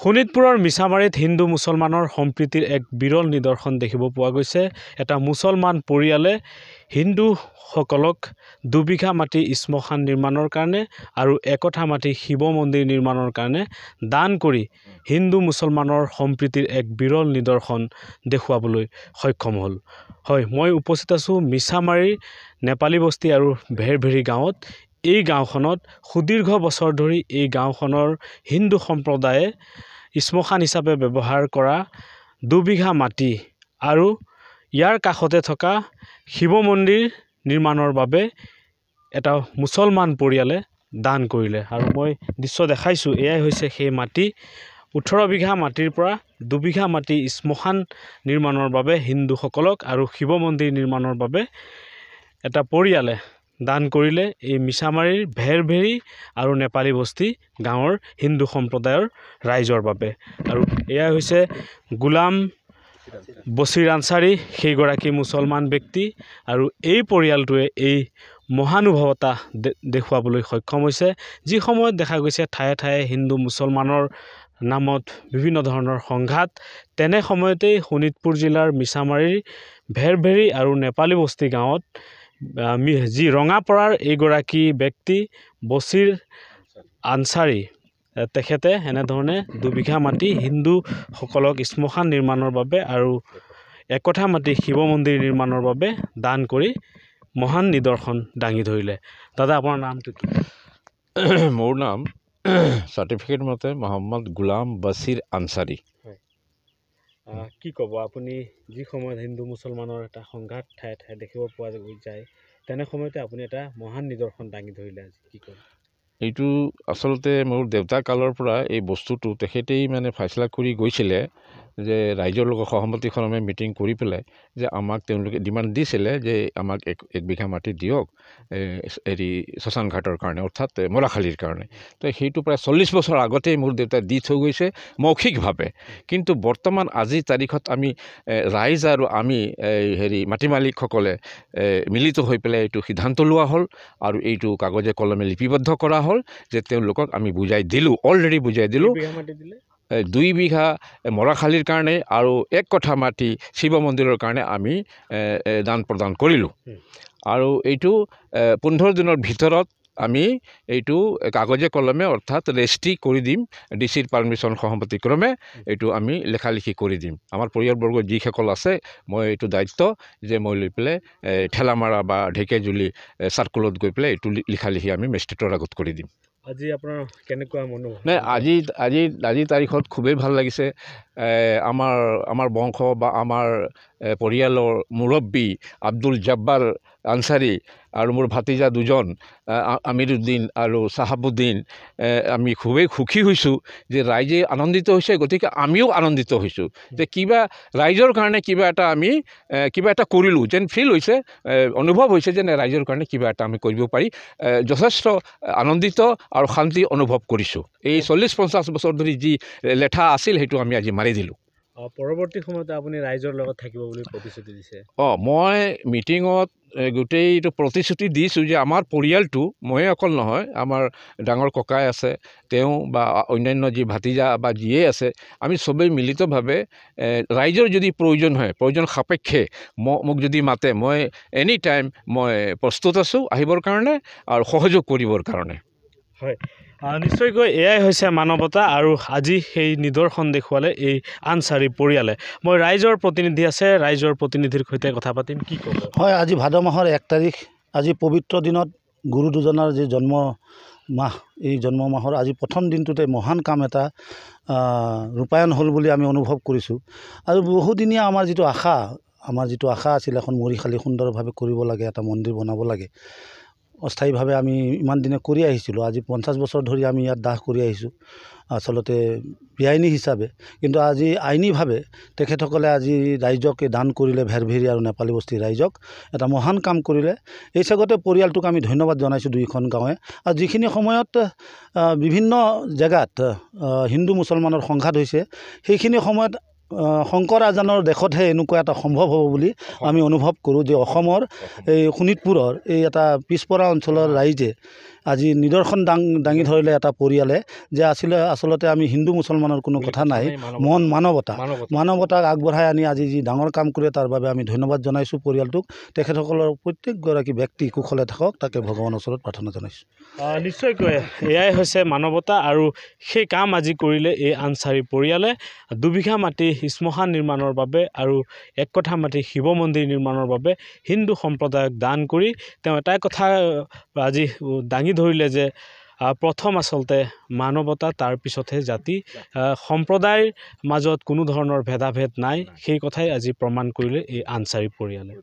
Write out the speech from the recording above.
শোণিতপুৰৰ মিছামাৰীত হিন্দু মুছলমানৰ সম্প্ৰীতিৰ এক বিৰল নিদৰ্শন দেখিব পোৱা গৈছে। এটা মুছলমান পৰিয়ালে হিন্দুসকলক দুবিঘা মাটি শ্মশান নিৰ্মাণৰ কাৰণে আৰু একঠা মাটি শিৱ মন্দিৰ নিৰ্মাণৰ কাৰণে দান কৰি হিন্দু মুছলমানৰ সম্প্ৰীতিৰ এক বিৰল নিদৰ্শন দেখুৱাবলৈ সক্ষম হ'ল। হয় মই উপস্থিত আছোঁ মিছামাৰীৰ নেপালী বস্তি আৰু ভেৰভেৰী গাঁৱত। এই গাঁওখনত সুদীৰ্ঘ বছৰ ধৰি এই গাঁওখনৰ হিন্দু সম্প্ৰদায়ে শ্মশান হিচাপে ব্যৱহাৰ কৰা দুবিঘা মাটি আৰু ইয়াৰ কাষতে থকা শিৱ মন্দিৰ নিৰ্মাণৰ বাবে এটা মুছলমান পৰিয়ালে দান কৰিলে। আৰু মই দৃশ্য দেখাইছোঁ এয়াই হৈছে সেই মাটি। ওঠৰ বিঘা মাটিৰ পৰা দুবিঘা মাটি শ্মশান নিৰ্মাণৰ বাবে হিন্দুসকলক আৰু শিৱ মন্দিৰ নিৰ্মাণৰ বাবে এটা পৰিয়ালে দান কৰিলে এই মিছামাৰীৰ ভেৰভেৰী আৰু নেপালী বস্তি গাঁৱৰ হিন্দু সম্প্ৰদায়ৰ ৰাইজৰ বাবে। আৰু এয়াই হৈছে গোলাম বছিৰ আনচাৰী সেইগৰাকী মুছলমান ব্যক্তি আৰু এই পৰিয়ালটোৱে এই মহানুভৱতা দেখুৱাবলৈ সক্ষম হৈছে যি সময়ত দেখা গৈছে ঠায়ে ঠায়ে হিন্দু মুছলমানৰ নামত বিভিন্ন ধৰণৰ সংঘাত। তেনে সময়তেই শোণিতপুৰ জিলাৰ মিছামাৰীৰ ভেৰভেৰী আৰু নেপালী বস্তি গাঁৱত যি ৰঙাপৰাৰ এইগৰাকী ব্যক্তি বছিৰ আনচাৰী তেখেতে এনেধৰণে দুবিঘা মাটি হিন্দুসকলক শ্মশান নিৰ্মাণৰ বাবে আৰু একঠা মাটি শিৱ মন্দিৰ নিৰ্মাণৰ বাবে দান কৰি মহান নিদৰ্শন দাঙি ধৰিলে। দাদা আপোনাৰ নামটো কি? মোৰ নাম চাৰ্টিফিকেট মতে মহম্মদ গোলাম বাছিৰ আনচাৰী কি ক'ব? আপুনি যি সময়ত হিন্দু মুছলমানৰ এটা সংঘাত ঠায়ে ঠায়ে দেখিব পোৱা যায় তেনে সময়তে আপুনি এটা মহান নিদৰ্শন দাঙি ধৰিলে আজি। কি ক'ব? এইটো আচলতে মোৰ দেউতা কালৰ পৰা এই বস্তুটো তেখেতেই মানে ফাইচলা কৰি গৈছিলে। যে ৰাইজৰ লগত সহমতিক্ৰমে মিটিং কৰি পেলাই যে আমাক তেওঁলোকে ডিমাণ্ড দিছিলে যে আমাক এক এক বিঘা মাটি দিয়ক হেৰি শ্মশান ঘাটৰ কাৰণে অৰ্থাৎ মৰাশালীৰ কাৰণে। তো সেইটো প্ৰায় চল্লিছ বছৰ আগতেই মোৰ দেউতাই দি থৈ গৈছে মৌখিকভাৱে। কিন্তু বৰ্তমান আজিৰ তাৰিখত আমি ৰাইজ আৰু আমি হেৰি মাটি মালিকসকলে মিলিত হৈ পেলাই এইটো সিদ্ধান্ত লোৱা হ'ল আৰু এইটো কাগজে কলমে লিপিবদ্ধ কৰা হ'ল যে তেওঁলোকক আমি বুজাই দিলোঁ অলৰেডি বুজাই দিলোঁ? দুই বিঘা মৰাশালীৰ কাৰণে আৰু এক কঠা মাটি শিৱ মন্দিৰৰ কাৰণে আমি দান প্ৰদান কৰিলোঁ। আৰু এইটো পোন্ধৰ দিনৰ ভিতৰত আমি এইটো কাগজে কলমে অৰ্থাৎ ৰেজিষ্ট্ৰি কৰি দিম ডি চিৰ পাৰ্মিশ্যন সহমতিক্ৰমে এইটো আমি লেখা লিখি কৰি দিম। আমাৰ পৰিয়ালবৰ্গ যিসকল আছে মই এইটো দায়িত্ব যে মই লৈ পেলাই ঠেলামাৰা বা ঢেকীয়াজুলি চাৰ্কুলত গৈ পেলাই এইটো লিখা লিখি আমি মেজিষ্ট্ৰেটৰ আগত কৰি দিম। আজি আপোনাৰ কেনেকুৱা মনোভাৱ? নাই আজি আজি আজিৰ তাৰিখত খুবেই ভাল লাগিছে। আমাৰ আমাৰ বংশ বা আমাৰ পৰিয়ালৰ মুৰব্বী আব্দুল জব্বাৰ আনচাৰী আৰু মোৰ ভাতিজা দুজন আমিৰুদ্দিন আৰু চাহাবুদ্দিন আমি খুবেই সুখী হৈছোঁ যে ৰাইজে আনন্দিত হৈছে গতিকে আমিও আনন্দিত হৈছোঁ। যে কিবা ৰাইজৰ কাৰণে কিবা এটা আমি কিবা এটা কৰিলোঁ যেন ফিল হৈছে অনুভৱ হৈছে যেন ৰাইজৰ কাৰণে কিবা এটা আমি কৰিব পাৰি যথেষ্ট আনন্দিত আৰু শান্তি অনুভৱ কৰিছোঁ। এই চল্লিছ পঞ্চাছ বছৰ ধৰি যি লেঠা আছিল সেইটো আমি আজি মাৰি দিলোঁ। পৰৱৰ্তী সময়তে আপুনি ৰাইজৰ লগত থাকিব বুলি প্ৰতিশ্ৰুতি দিছে। অঁ মই মিটিঙত গোটেই এইটো প্ৰতিশ্ৰুতি দিছোঁ যে আমাৰ পৰিয়ালটো ময়ে অকল নহয় আমাৰ ডাঙৰ ককাই আছে তেওঁ বা অন্যান্য যি ভাতিজা বা যিয়ে আছে আমি চবেই মিলিতভাৱে ৰাইজৰ যদি প্ৰয়োজন হয় প্ৰয়োজন সাপেক্ষে মোক যদি মাতে মই এনি টাইম মই প্ৰস্তুত আছোঁ আহিবৰ কাৰণে আৰু সহযোগ কৰিবৰ কাৰণে। হয় নিশ্চয়কৈ এয়াই হৈছে মানৱতা আৰু আজি সেই নিদৰ্শন দেখুৱালে এই আনচাৰী পৰিয়ালে। মই ৰাইজৰ প্ৰতিনিধি আছে ৰাইজৰ প্ৰতিনিধিৰ সৈতে কথা পাতিম। কি ক'ব? হয় আজি ভাদ মাহৰ এক তাৰিখ আজি পবিত্ৰ দিনত গুৰু দুজনাৰ যি জন্ম মাহ এই জন্ম মাহৰ আজি প্ৰথম দিনটোতে মহান কাম এটা ৰূপায়ণ হ'ল বুলি আমি অনুভৱ কৰিছোঁ। আৰু বহুদিনীয়া আমাৰ যিটো আশা আমাৰ যিটো আশা আছিল এখন মৰিশালী সুন্দৰভাৱে কৰিব লাগে এটা মন্দিৰ বনাব লাগে। অস্থায়ীভাৱে আমি ইমান দিনে কৰি আহিছিলোঁ। আজি পঞ্চাছ বছৰ ধৰি আমি ইয়াত দাহ কৰি আহিছোঁ আচলতে বেআইনী হিচাপে। কিন্তু আজি আইনীভাৱে তেখেতসকলে আজি ৰাইজক দান কৰিলে ভেৰভেৰী আৰু নেপালী বস্তিৰ ৰাইজক। এটা মহান কাম কৰিলে। এই চাগতে পৰিয়ালটোক আমি ধন্যবাদ জনাইছোঁ দুয়োখন গাঁৱে। আৰু যিখিনি সময়ত বিভিন্ন জেগাত হিন্দু মুছলমানৰ সংঘাত হৈছে সেইখিনি সময়ত শংকৰ আজানৰ দেশতহে এনেকুৱা এটা সম্ভৱ হ'ব বুলি আমি অনুভৱ কৰোঁ যে অসমৰ এই শোণিতপুৰৰ এই এটা পিছপৰা অঞ্চলৰ ৰাইজে আজি নিদৰ্শন দাং দাঙি ধৰিলে এটা পৰিয়ালে যে আছিলে আচলতে আমি হিন্দু মুছলমানৰ কোনো কথা নাই মন মানৱতা। মানৱতাক আগবঢ়াই আনি আজি যি ডাঙৰ কাম কৰে তাৰ বাবে আমি ধন্যবাদ জনাইছোঁ পৰিয়ালটোক। তেখেতসকলৰ প্ৰত্যেকগৰাকী ব্যক্তি কুশলে থাকক তাকে ভগৱানৰ ওচৰত প্ৰাৰ্থনা জনাইছোঁ। নিশ্চয়কৈ এয়াই হৈছে মানৱতা আৰু সেই কাম আজি কৰিলে এই আনচাৰী পৰিয়ালে। দুবিঘা মাটি শ্মশান নিৰ্মাণৰ বাবে আৰু এক কঠা মাটি শিৱ মন্দিৰ নিৰ্মাণৰ বাবে হিন্দু সম্প্ৰদায়ক দান কৰি তেওঁ এটাই কথা আজি দাঙি ধৰিলে যে প্ৰথম আচলতে মানৱতা তাৰপিছতহে জাতি। সম্প্ৰদায়ৰ মাজত কোনো ধৰণৰ ভেদাভেদ নাই। সেই কথাই আজি প্ৰমাণ কৰিলে এই আনচাৰী পৰিয়ালে।